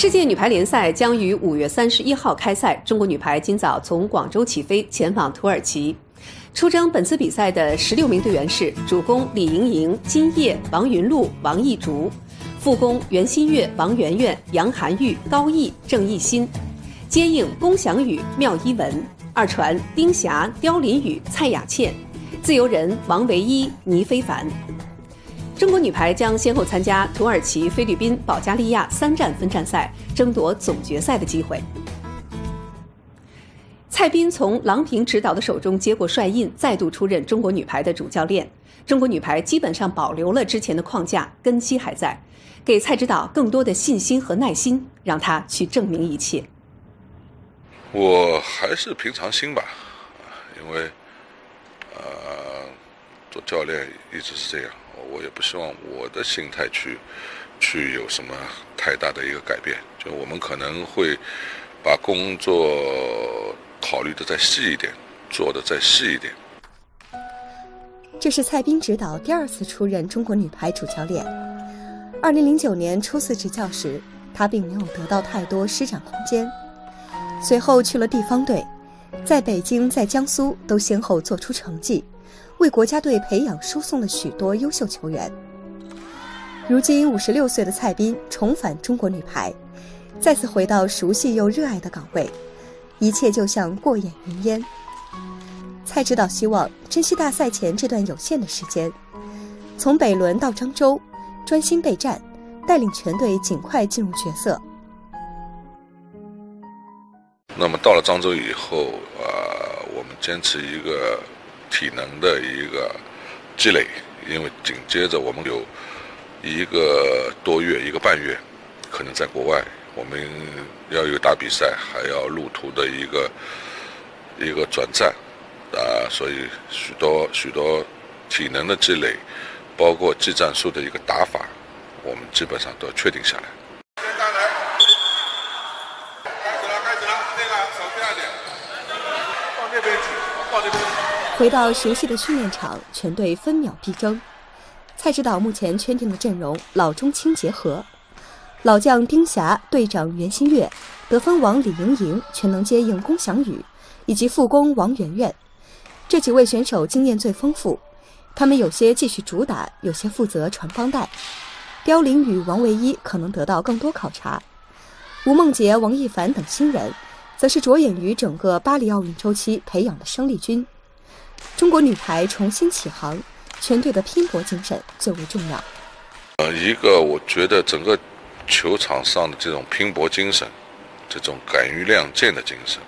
世界女排联赛将于五月三十一号开赛。中国女排今早从广州起飞，前往土耳其。出征本次比赛的十六名队员是：主攻李盈莹、金烨、王云璐、王艺竹；副攻袁心玥、王媛媛、杨涵玉、高毅、郑艺昕；接应龚翔宇、缪一文；二传丁霞、刁琳宇、蔡雅倩；自由人王维一、倪非凡。中国女排将先后参加土耳其、菲律宾、保加利亚三站分站赛，争夺总决赛的机会。蔡斌从郎平指导的手中接过帅印，再度出任中国女排的主教练。中国女排基本上保留了之前的框架，根基还在，给蔡指导更多的信心和耐心，让他去证明一切。我还是平常心吧，因为，呃，做教练一直是这样。我也不希望我的心态去，去有什么太大的一个改变。就我们可能会把工作考虑的再细一点，做的再细一点。这是蔡斌指导第二次出任中国女排主教练。二零零九年初次执教时，他并没有得到太多施展空间。随后去了地方队，在北京、在江苏都先后做出成绩。为国家队培养输送了许多优秀球员。如今五十六岁的蔡斌重返中国女排，再次回到熟悉又热爱的岗位，一切就像过眼云烟。蔡指导希望珍惜大赛前这段有限的时间，从北仑到漳州，专心备战，带领全队尽快进入角色。那么到了漳州以后，呃，我们坚持一个。体能的一个积累，因为紧接着我们有一个多月、一个半月，可能在国外，我们要有打比赛，还要路途的一个一个转战啊，所以许多许多体能的积累，包括技战术的一个打法，我们基本上都确定下来。开始了，开始了，那个手第二点，放这边去，放这边。回到熟悉的训练场，全队分秒必争。蔡指导目前圈定的阵容老中青结合，老将丁霞、队长袁心玥、得分王李盈莹、全能接应龚翔宇，以及副攻王媛媛，这几位选手经验最丰富。他们有些继续主打，有些负责传帮带。刁琳宇、王维一可能得到更多考察，吴梦洁、王一凡等新人，则是着眼于整个巴黎奥运周期培养的生力军。中国女排重新起航，全队的拼搏精神最为重要。呃，一个我觉得整个球场上的这种拼搏精神，这种敢于亮剑的精神，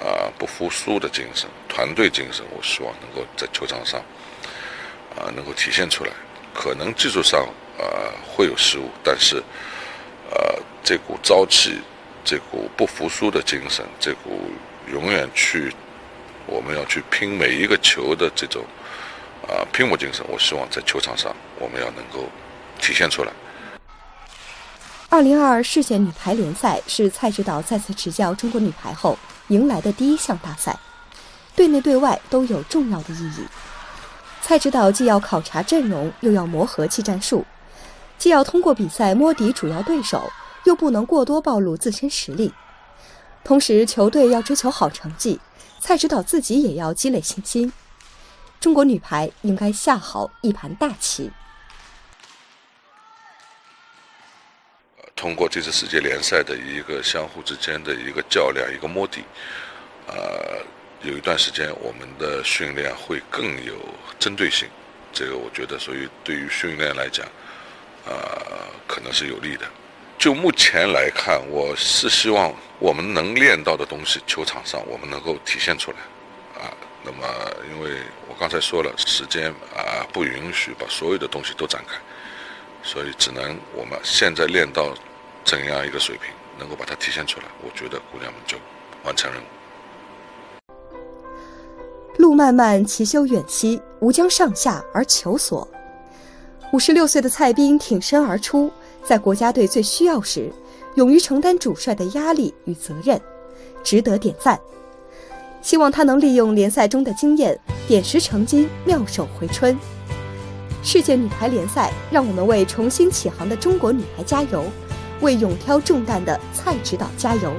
啊，不服输的精神，团队精神，我希望能够在球场上，啊，能够体现出来。可能技术上啊会有失误，但是，呃，这股朝气，这股不服输的精神，这股永远去。我们要去拼每一个球的这种啊拼搏精神，我希望在球场上我们要能够体现出来。二零二二世界女排联赛是蔡指导再次执教中国女排后迎来的第一项大赛，对内对外都有重要的意义。蔡指导既要考察阵容，又要磨合技战术，既要通过比赛摸底主要对手，又不能过多暴露自身实力，同时球队要追求好成绩。蔡指导自己也要积累信心，中国女排应该下好一盘大棋。通过这次世界联赛的一个相互之间的一个较量、一个摸底，呃，有一段时间我们的训练会更有针对性。这个我觉得，所以对于训练来讲，呃，可能是有利的。就目前来看，我是希望我们能练到的东西，球场上我们能够体现出来，啊，那么因为我刚才说了，时间啊不允许把所有的东西都展开，所以只能我们现在练到怎样一个水平，能够把它体现出来，我觉得姑娘们就完成任务。路漫漫其修远兮，吾将上下而求索。五十六岁的蔡斌挺身而出。在国家队最需要时，勇于承担主帅的压力与责任，值得点赞。希望他能利用联赛中的经验，点石成金，妙手回春。世界女排联赛，让我们为重新起航的中国女排加油，为勇挑重担的蔡指导加油。